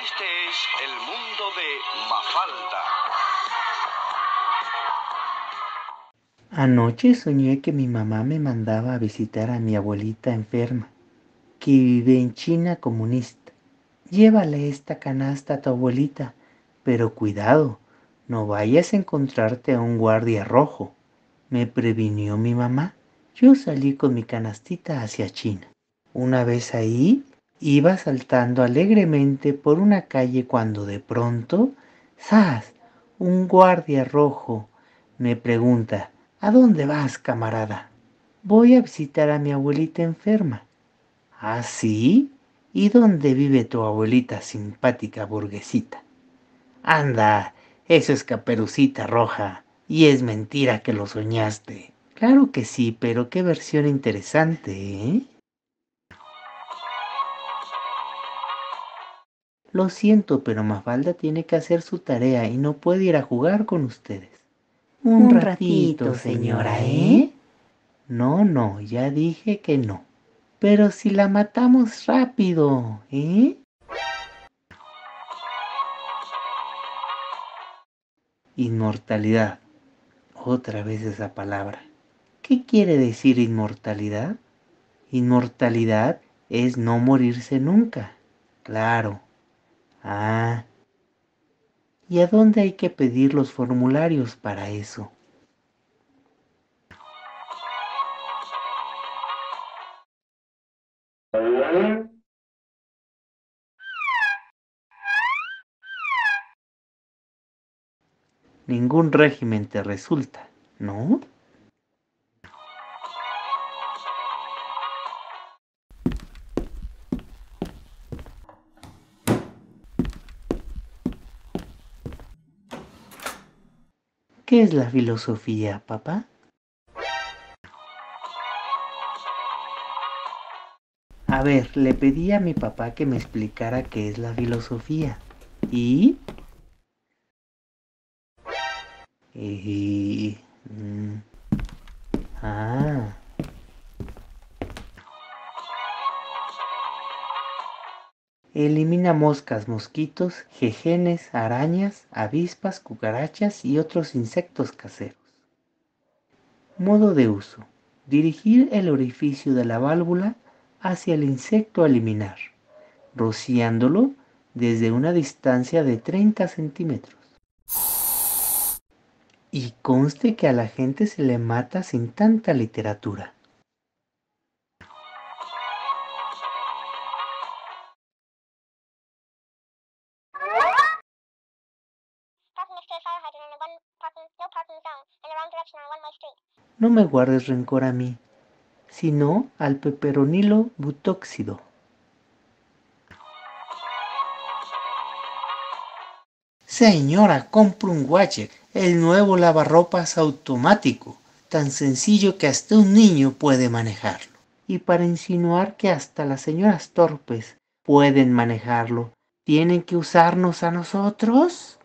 Este es el mundo de Mafalda. Anoche soñé que mi mamá me mandaba a visitar a mi abuelita enferma, que vive en China comunista. Llévale esta canasta a tu abuelita, pero cuidado, no vayas a encontrarte a un guardia rojo. Me previnió mi mamá. Yo salí con mi canastita hacia China. Una vez ahí, iba saltando alegremente por una calle cuando de pronto, ¡zas! Un guardia rojo me pregunta, ¿A dónde vas, camarada? Voy a visitar a mi abuelita enferma. ¿Ah, sí? ¿Y dónde vive tu abuelita simpática burguesita? Anda, eso es caperucita roja. Y es mentira que lo soñaste. Claro que sí, pero qué versión interesante, ¿eh? Lo siento, pero Mafalda tiene que hacer su tarea y no puede ir a jugar con ustedes. Un, ratito, señora, ¿eh? No, no, ya dije que no. Pero si la matamos rápido, ¿eh? Inmortalidad. Otra vez esa palabra. ¿Qué quiere decir inmortalidad? Inmortalidad es no morirse nunca. Claro. Ah. ¿Y a dónde hay que pedir los formularios para eso? Ningún régimen te resulta, ¿no? ¿Qué es la filosofía, papá? A ver, le pedí a mi papá que me explicara qué es la filosofía. ¿Y? Y... Mm, ah. Elimina moscas, mosquitos, jejenes, arañas, avispas, cucarachas y otros insectos caseros. Modo de uso. Dirigir el orificio de la válvula hacia el insecto a eliminar, rociándolo desde una distancia de 30 centímetros. Y conste que a la gente se le mata sin tanta literatura. No me guardes rencor a mí, sino al peperonilo butóxido. Señora, compre un Watcher, el nuevo lavarropas automático, tan sencillo que hasta un niño puede manejarlo. Y para insinuar que hasta las señoras torpes pueden manejarlo, ¿tienen que usarnos a nosotros?